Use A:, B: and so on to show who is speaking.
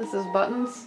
A: This is buttons.